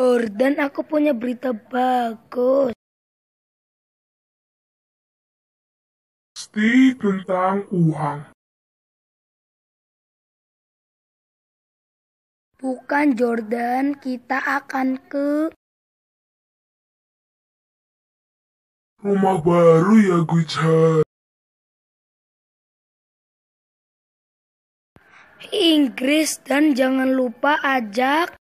Jordan, aku punya berita bagus. Pasti tentang uang. Bukan Jordan, kita akan ke Rumah baru ya Gujar. Inggris dan jangan lupa ajak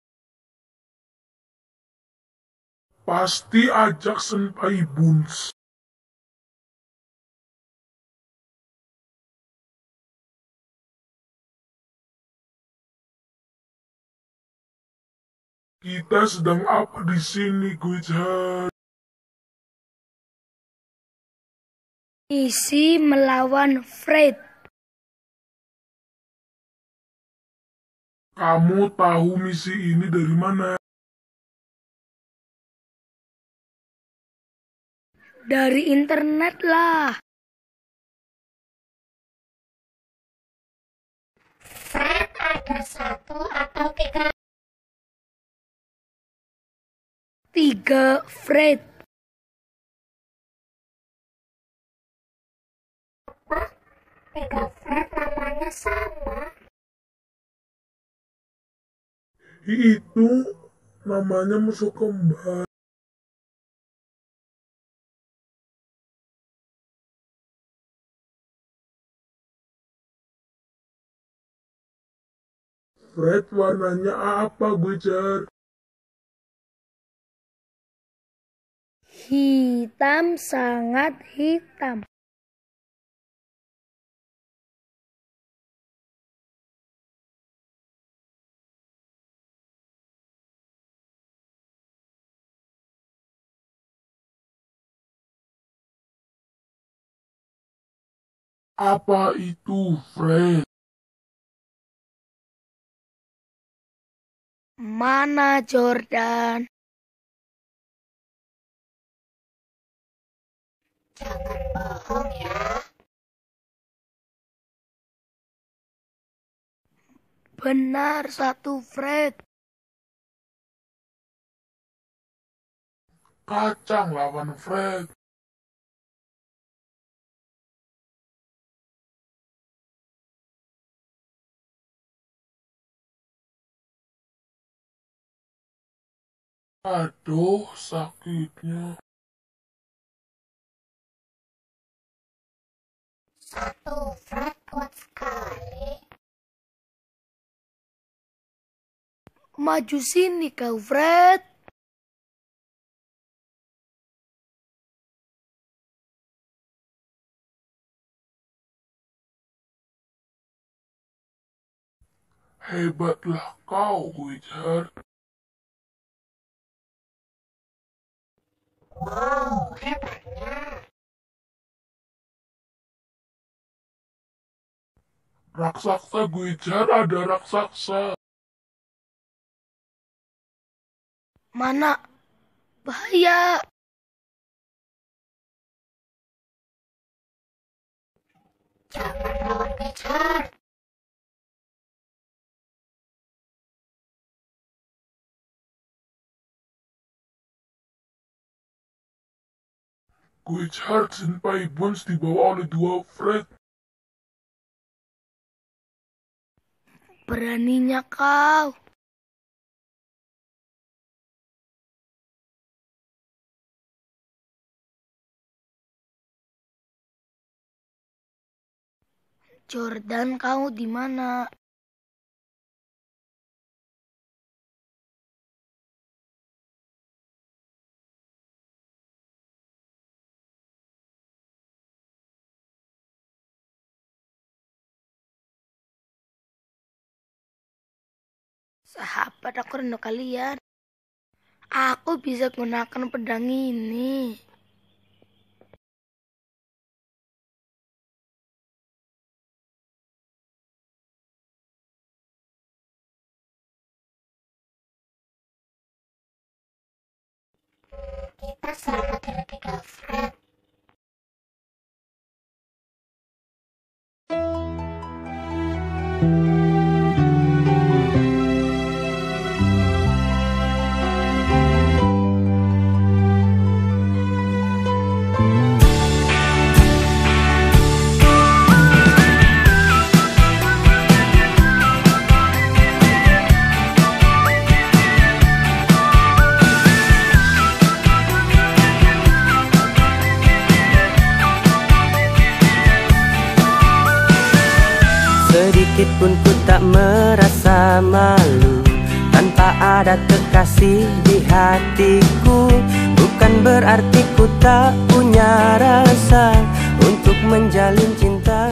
Pasti ajak Senpai Buns. Kita sedang apa di sini, Gujar? isi melawan Fred. Kamu tahu misi ini dari mana? Dari internet lah. Fred ada satu atau tiga Tiga Fred. tiga Fred namanya sama Itu namanya musuh kembar. Fred warnanya apa, Gujar? Hitam sangat hitam. Apa itu, Fred? Mana Jordan? jangan bohong ya Benar satu Fred. Kacang lawan Fred. Aduh, sakitnya. satu Fred kuat sekali Maju sini kau Fred. Hebatlah kau, Gujar. Raksasa Gujar ada raksasa. Mana? Bahaya. jangan lawan kejar Gujar Senpai Bones dibawa oleh dua Fred. Beraninya kau. Jordan, kau di mana? Sahabat, aku rindu kalian. Aku bisa gunakan pedang ini. kita Meskipun ku tak merasa malu. Tanpa ada kekasih di hatiku Bukan berarti ku tak punya rasa. Untuk menjalin cinta